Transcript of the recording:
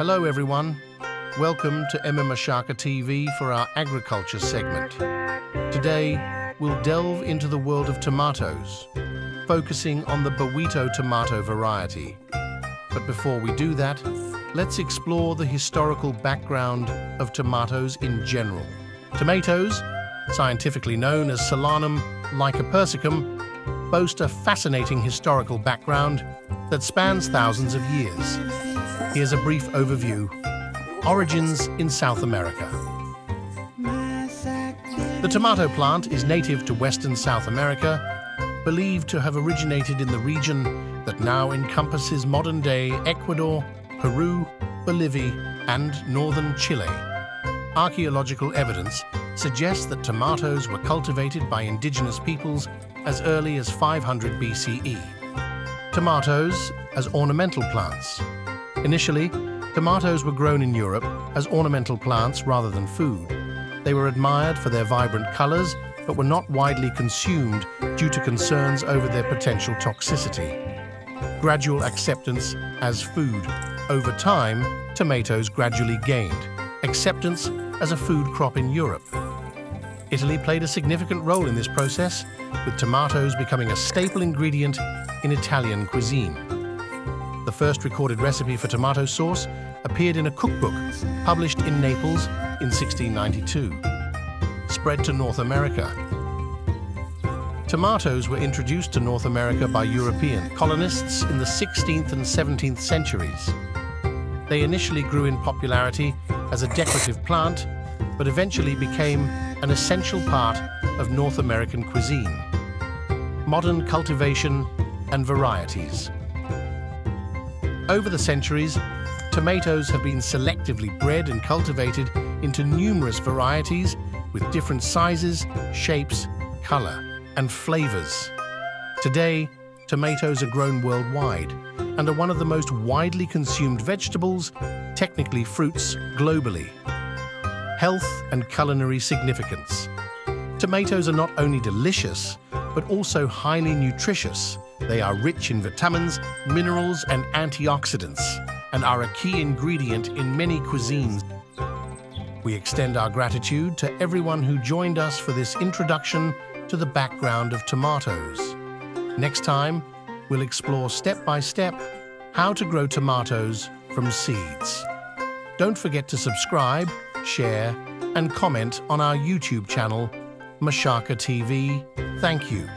Hello, everyone. Welcome to Emma Mashaka TV for our agriculture segment. Today, we'll delve into the world of tomatoes, focusing on the Bawito tomato variety. But before we do that, let's explore the historical background of tomatoes in general. Tomatoes, scientifically known as Solanum lycopersicum, boast a fascinating historical background that spans thousands of years. Here's a brief overview. Origins in South America. The tomato plant is native to western South America, believed to have originated in the region that now encompasses modern-day Ecuador, Peru, Bolivia, and northern Chile. Archaeological evidence suggests that tomatoes were cultivated by indigenous peoples as early as 500 BCE. Tomatoes as ornamental plants. Initially, tomatoes were grown in Europe as ornamental plants rather than food. They were admired for their vibrant colors, but were not widely consumed due to concerns over their potential toxicity. Gradual acceptance as food. Over time, tomatoes gradually gained acceptance as a food crop in Europe. Italy played a significant role in this process, with tomatoes becoming a staple ingredient in Italian cuisine. The first recorded recipe for tomato sauce appeared in a cookbook published in Naples in 1692. Spread to North America. Tomatoes were introduced to North America by European colonists in the 16th and 17th centuries. They initially grew in popularity as a decorative plant, but eventually became an essential part of North American cuisine. Modern cultivation and varieties. Over the centuries, tomatoes have been selectively bred and cultivated into numerous varieties with different sizes, shapes, color, and flavors. Today, tomatoes are grown worldwide and are one of the most widely consumed vegetables, technically fruits, globally health and culinary significance. Tomatoes are not only delicious, but also highly nutritious. They are rich in vitamins, minerals, and antioxidants, and are a key ingredient in many cuisines. We extend our gratitude to everyone who joined us for this introduction to the background of tomatoes. Next time, we'll explore step by step how to grow tomatoes from seeds. Don't forget to subscribe share, and comment on our YouTube channel, Mashaka TV. Thank you.